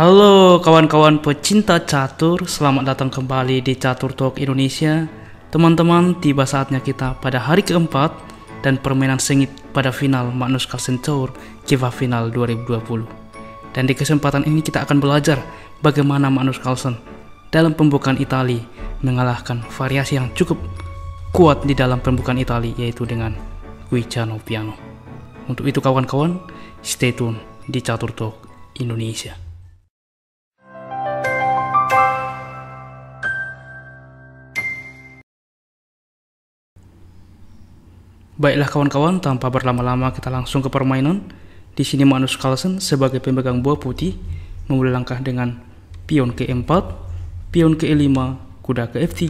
Halo kawan-kawan pecinta catur, selamat datang kembali di Catur Talk Indonesia. Teman-teman, tiba saatnya kita pada hari keempat dan permainan sengit pada final Magnus Carlsen Tour Kiva Final 2020. Dan di kesempatan ini kita akan belajar bagaimana Magnus Carlsen dalam pembukaan Itali mengalahkan variasi yang cukup kuat di dalam pembukaan Itali yaitu dengan Guicciano Piano. Untuk itu kawan-kawan, stay tune di Catur Talk Indonesia. Baiklah kawan-kawan, tanpa berlama-lama kita langsung ke permainan. Di sini Magnus Carlsen sebagai pemegang buah putih memulai langkah dengan pion ke 4, pion ke 5, kuda ke F3,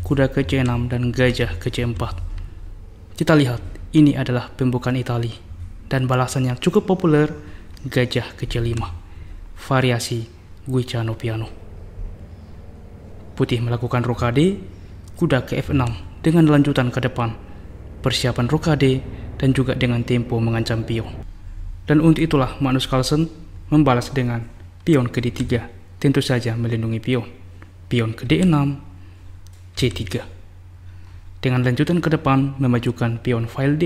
kuda ke C6 dan gajah ke C4. Kita lihat, ini adalah pembukaan Itali dan balasan yang cukup populer gajah ke C5. Variasi Guicciano Piano. Putih melakukan rokade, kuda ke F6 dengan lanjutan ke depan persiapan rokade, dan juga dengan tempo mengancam pion. Dan untuk itulah Magnus Carlsen membalas dengan pion ke D3, tentu saja melindungi pion. Pion ke D6, C3. Dengan lanjutan ke depan memajukan pion file D.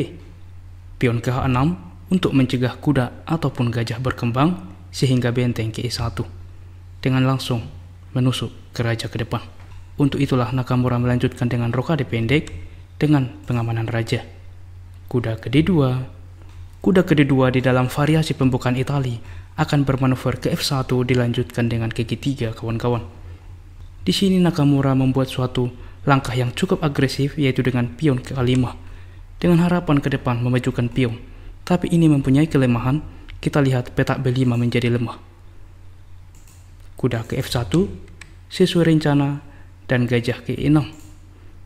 Pion ke H6 untuk mencegah kuda ataupun gajah berkembang sehingga benteng ke E1. Dengan langsung menusuk ke raja ke depan. Untuk itulah Nakamura melanjutkan dengan rokade pendek dengan pengamanan raja. Kuda ke D2 Kuda ke D2 di dalam variasi pembukaan Itali akan bermanuver ke F1 dilanjutkan dengan kaki 3 kawan-kawan. Di sini Nakamura membuat suatu langkah yang cukup agresif yaitu dengan pion ke A5 dengan harapan ke depan memajukan pion. Tapi ini mempunyai kelemahan, kita lihat petak B5 menjadi lemah. Kuda ke F1 sesuai rencana dan gajah ke E6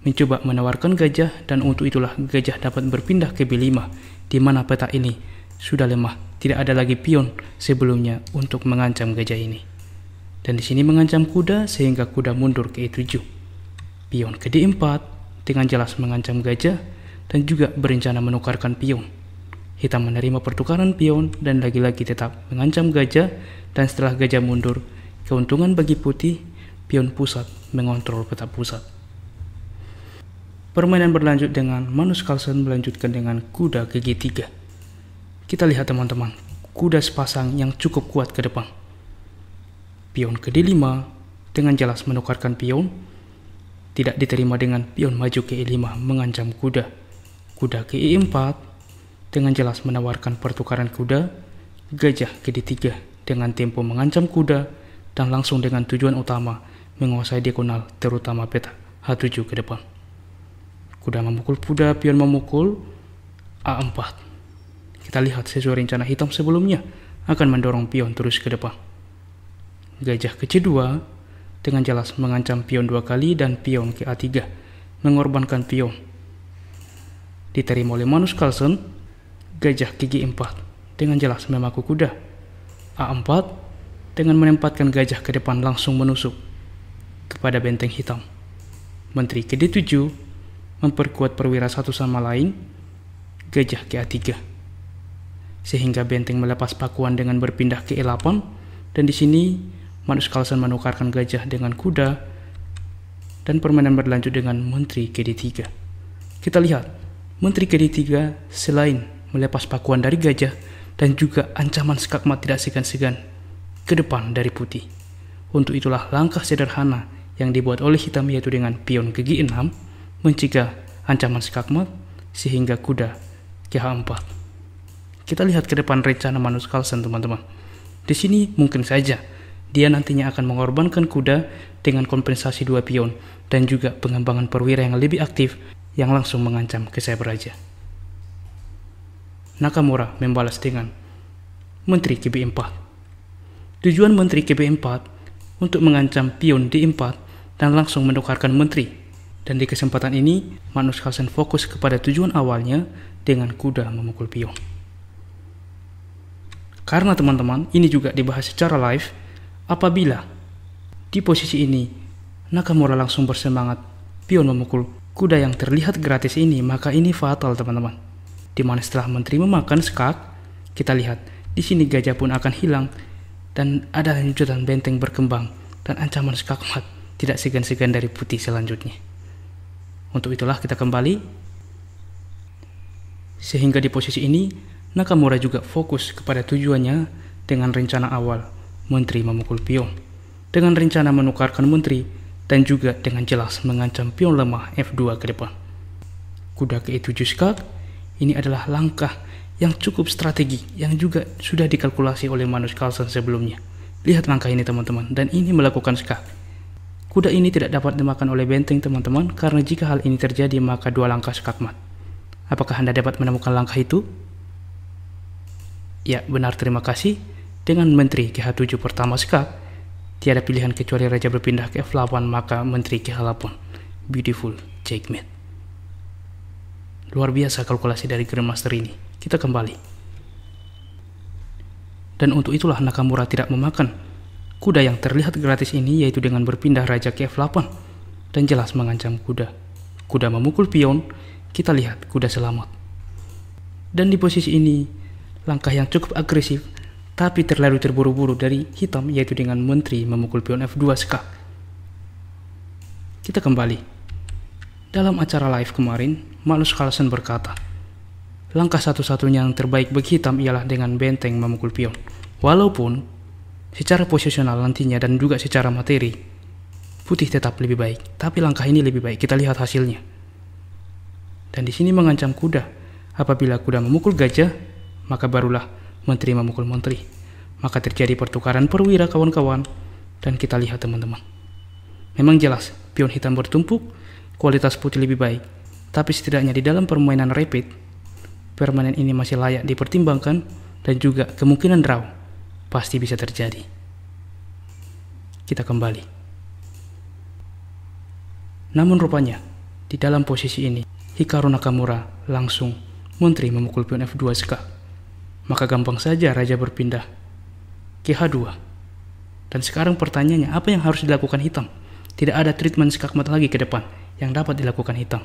mencoba menawarkan gajah dan untuk itulah gajah dapat berpindah ke B5 di mana peta ini sudah lemah, tidak ada lagi pion sebelumnya untuk mengancam gajah ini. Dan di sini mengancam kuda sehingga kuda mundur ke E7. Pion ke D4 dengan jelas mengancam gajah dan juga berencana menukarkan pion. Hitam menerima pertukaran pion dan lagi-lagi tetap mengancam gajah dan setelah gajah mundur, keuntungan bagi putih, pion pusat mengontrol peta pusat. Permainan berlanjut dengan Manus Carlsen melanjutkan dengan kuda ke G3. Kita lihat teman-teman, kuda sepasang yang cukup kuat ke depan. Pion ke D5 dengan jelas menukarkan pion, tidak diterima dengan pion maju ke E5 mengancam kuda. Kuda ke E4 dengan jelas menawarkan pertukaran kuda, gajah ke D3 dengan tempo mengancam kuda, dan langsung dengan tujuan utama menguasai diagonal terutama peta H7 ke depan. Kuda memukul kuda, pion memukul A4. Kita lihat sesuai rencana hitam sebelumnya akan mendorong pion terus ke depan. Gajah ke C2 dengan jelas mengancam pion dua kali dan pion ke A3 mengorbankan pion. Diterima oleh Manus Carlsen, gajah ke G4 dengan jelas memaku kuda. A4 dengan menempatkan gajah ke depan langsung menusuk kepada benteng hitam. Menteri ke D7 memperkuat perwira satu sama lain, gajah ke A3. Sehingga benteng melepas pakuan dengan berpindah ke E8, dan di sini Manus Carlsen menukarkan gajah dengan kuda, dan permainan berlanjut dengan Menteri ke D3. Kita lihat, Menteri ke D3 selain melepas pakuan dari gajah, dan juga ancaman skakmat tidak segan-segan ke depan dari putih. Untuk itulah langkah sederhana yang dibuat oleh hitam yaitu dengan pion ke G6 mencegah ancaman skakmat sehingga kuda KH4. Kita lihat ke depan rencana Manus Carlsen teman-teman. Di sini mungkin saja dia nantinya akan mengorbankan kuda dengan kompensasi dua pion dan juga pengembangan perwira yang lebih aktif yang langsung mengancam ke sayap raja. Nakamura membalas dengan Menteri KB4. Tujuan Menteri KB4 untuk mengancam pion D4 dan langsung menukarkan menteri dan di kesempatan ini, Magnus Carlsen fokus kepada tujuan awalnya dengan kuda memukul pion. Karena teman-teman, ini juga dibahas secara live, apabila di posisi ini Nakamura langsung bersemangat pion memukul kuda yang terlihat gratis ini, maka ini fatal teman-teman. Di mana setelah menteri memakan skak, kita lihat di sini gajah pun akan hilang dan ada lanjutan benteng berkembang dan ancaman skakmat tidak segan-segan dari putih selanjutnya. Untuk itulah kita kembali sehingga di posisi ini Nakamura juga fokus kepada tujuannya dengan rencana awal menteri memukul pion dengan rencana menukarkan menteri dan juga dengan jelas mengancam pion lemah F2 ke depan. Kuda ke E7 skak ini adalah langkah yang cukup strategi yang juga sudah dikalkulasi oleh Manus Carlsen sebelumnya. Lihat langkah ini teman-teman, dan ini melakukan skak. Kuda ini tidak dapat dimakan oleh benteng teman-teman, karena jika hal ini terjadi maka dua langkah skakmat. Apakah Anda dapat menemukan langkah itu? Ya, benar terima kasih. Dengan menteri GH7 pertama skak, tiada pilihan kecuali raja berpindah ke F8 maka menteri GH8. Beautiful checkmate. Luar biasa kalkulasi dari Grandmaster ini. Kita kembali. Dan untuk itulah Nakamura tidak memakan kuda yang terlihat gratis ini yaitu dengan berpindah raja ke F8 dan jelas mengancam kuda. Kuda memukul pion, kita lihat kuda selamat. Dan di posisi ini, langkah yang cukup agresif tapi terlalu terburu-buru dari hitam yaitu dengan menteri memukul pion F2 skak. Kita kembali. Dalam acara live kemarin, Magnus Carlsen berkata, Langkah satu-satunya yang terbaik bagi hitam ialah dengan benteng memukul pion. Walaupun secara posisional nantinya dan juga secara materi, putih tetap lebih baik. Tapi langkah ini lebih baik. Kita lihat hasilnya. Dan di sini mengancam kuda. Apabila kuda memukul gajah, maka barulah menteri memukul menteri. Maka terjadi pertukaran perwira kawan-kawan. Dan kita lihat teman-teman. Memang jelas, pion hitam bertumpuk, kualitas putih lebih baik. Tapi setidaknya di dalam permainan rapid, permanen ini masih layak dipertimbangkan dan juga kemungkinan draw pasti bisa terjadi. Kita kembali. Namun rupanya, di dalam posisi ini, Hikaru Nakamura langsung menteri memukul pion F2 seka. Maka gampang saja raja berpindah ke H2. Dan sekarang pertanyaannya, apa yang harus dilakukan hitam? Tidak ada treatment skakmat lagi ke depan yang dapat dilakukan hitam.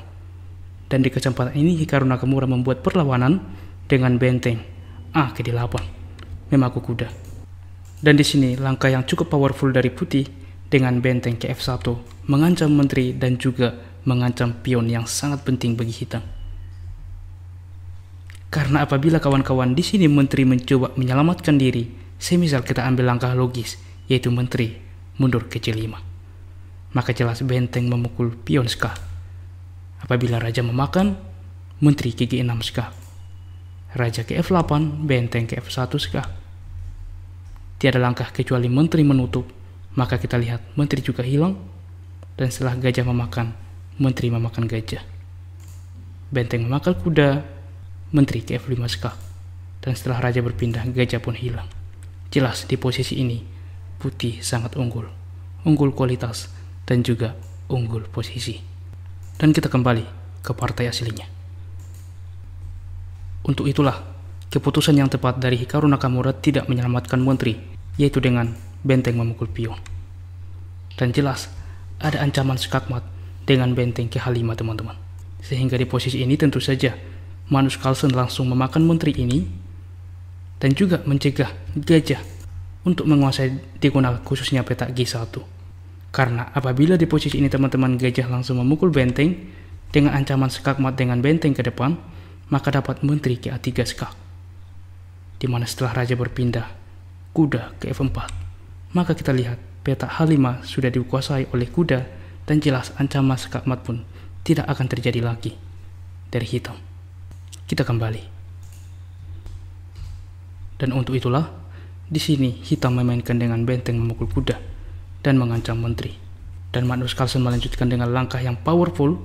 Dan di kesempatan ini Hikaru Nakamura membuat perlawanan dengan benteng A ke 8 memaku kuda. Dan di sini langkah yang cukup powerful dari putih dengan benteng ke F1 mengancam menteri dan juga mengancam pion yang sangat penting bagi hitam. Karena apabila kawan-kawan di sini menteri mencoba menyelamatkan diri, semisal kita ambil langkah logis, yaitu menteri mundur ke C5. Maka jelas benteng memukul pion skah Apabila raja memakan, menteri ke G6 skak. Raja ke F8, benteng ke F1 skak. Tiada langkah kecuali menteri menutup, maka kita lihat menteri juga hilang, dan setelah gajah memakan, menteri memakan gajah. Benteng memakan kuda, menteri ke F5 skak. Dan setelah raja berpindah, gajah pun hilang. Jelas di posisi ini, putih sangat unggul. Unggul kualitas dan juga unggul posisi dan kita kembali ke partai aslinya. Untuk itulah, keputusan yang tepat dari Hikaru Nakamura tidak menyelamatkan menteri, yaitu dengan benteng memukul pion. Dan jelas, ada ancaman skakmat dengan benteng ke H5 teman-teman. Sehingga di posisi ini tentu saja, Manus Carlsen langsung memakan menteri ini dan juga mencegah gajah untuk menguasai diagonal khususnya petak G1. Karena apabila di posisi ini teman-teman gajah langsung memukul benteng dengan ancaman skakmat dengan benteng ke depan, maka dapat menteri ke A3 skak. Di mana setelah raja berpindah kuda ke F4, maka kita lihat peta H5 sudah dikuasai oleh kuda dan jelas ancaman skakmat pun tidak akan terjadi lagi dari hitam. Kita kembali. Dan untuk itulah, di sini hitam memainkan dengan benteng memukul kuda dan mengancam menteri. Dan Magnus Carlsen melanjutkan dengan langkah yang powerful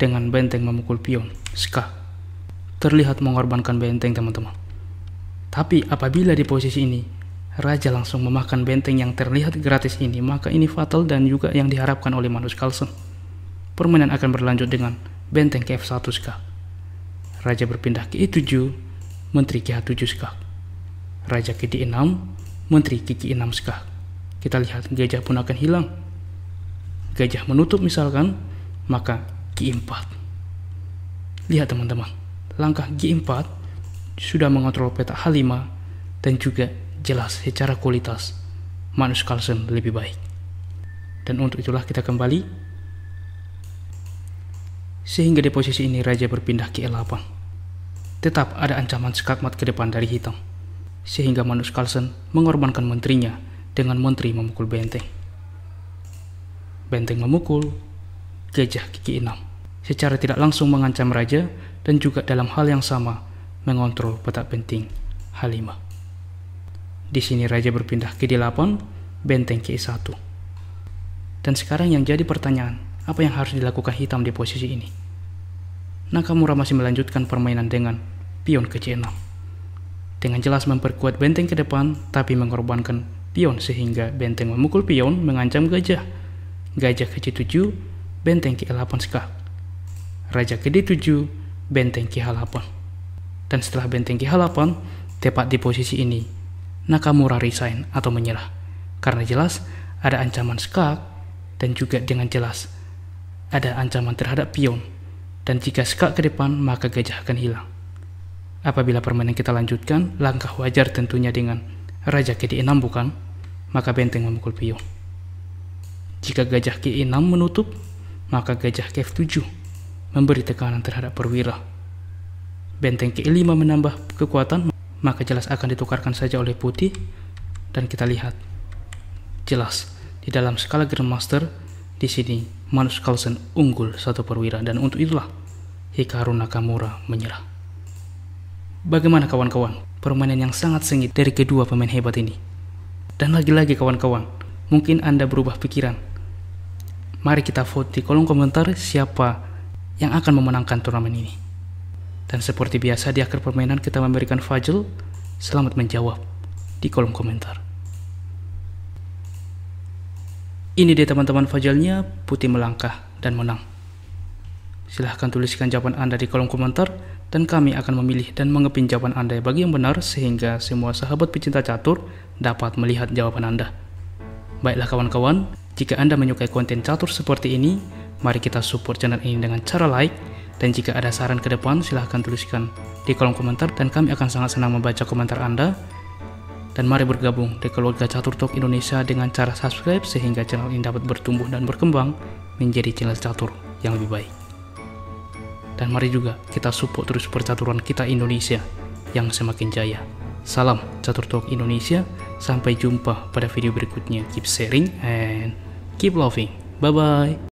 dengan benteng memukul pion, Ska. Terlihat mengorbankan benteng teman-teman. Tapi apabila di posisi ini, Raja langsung memakan benteng yang terlihat gratis ini, maka ini fatal dan juga yang diharapkan oleh Magnus Carlsen. Permainan akan berlanjut dengan benteng ke F1 Ska. Raja berpindah ke E7, Menteri ke H7 Ska. Raja ke D6, Menteri ke G6 Ska kita lihat gajah pun akan hilang. Gajah menutup misalkan, maka G4. Lihat teman-teman, langkah G4 sudah mengontrol peta H5 dan juga jelas secara kualitas Magnus Carlsen lebih baik. Dan untuk itulah kita kembali. Sehingga di posisi ini Raja berpindah ke E8. Tetap ada ancaman skakmat ke depan dari hitam. Sehingga Magnus Carlsen mengorbankan menterinya dengan menteri memukul benteng. Benteng memukul, gajah gigi enam. Secara tidak langsung mengancam raja dan juga dalam hal yang sama mengontrol petak penting H5. Di sini raja berpindah ke D8, benteng ke E1. Dan sekarang yang jadi pertanyaan, apa yang harus dilakukan hitam di posisi ini? Nakamura masih melanjutkan permainan dengan pion ke C6. Dengan jelas memperkuat benteng ke depan, tapi mengorbankan pion sehingga benteng memukul pion mengancam gajah. Gajah ke C7, benteng ke E8 skak. Raja ke D7, benteng ke H8. Dan setelah benteng ke H8, tepat di posisi ini, Nakamura resign atau menyerah. Karena jelas ada ancaman skak dan juga dengan jelas ada ancaman terhadap pion. Dan jika skak ke depan, maka gajah akan hilang. Apabila permainan kita lanjutkan, langkah wajar tentunya dengan raja ke D6 bukan, maka benteng memukul pion. Jika gajah ke E6 menutup, maka gajah ke F7 memberi tekanan terhadap perwira. Benteng ke E5 menambah kekuatan, maka jelas akan ditukarkan saja oleh putih dan kita lihat jelas di dalam skala Grandmaster di sini Manus Carlsen unggul satu perwira dan untuk itulah Hikaru Nakamura menyerah. Bagaimana kawan-kawan? Permainan yang sangat sengit dari kedua pemain hebat ini. Dan lagi-lagi kawan-kawan, mungkin Anda berubah pikiran. Mari kita vote di kolom komentar siapa yang akan memenangkan turnamen ini. Dan seperti biasa di akhir permainan kita memberikan Fajl selamat menjawab di kolom komentar. Ini dia teman-teman Fajlnya, putih melangkah dan menang. Silahkan tuliskan jawaban Anda di kolom komentar dan kami akan memilih dan mengepin jawaban Anda bagi yang benar sehingga semua sahabat pecinta catur dapat melihat jawaban Anda. Baiklah kawan-kawan, jika Anda menyukai konten catur seperti ini, mari kita support channel ini dengan cara like, dan jika ada saran ke depan, silahkan tuliskan di kolom komentar dan kami akan sangat senang membaca komentar Anda. Dan mari bergabung di keluarga Catur Talk Indonesia dengan cara subscribe sehingga channel ini dapat bertumbuh dan berkembang menjadi channel catur yang lebih baik. Dan mari juga kita support terus percaturan kita Indonesia yang semakin jaya. Salam Catur Talk Indonesia, sampai jumpa pada video berikutnya. Keep sharing and keep loving. Bye-bye.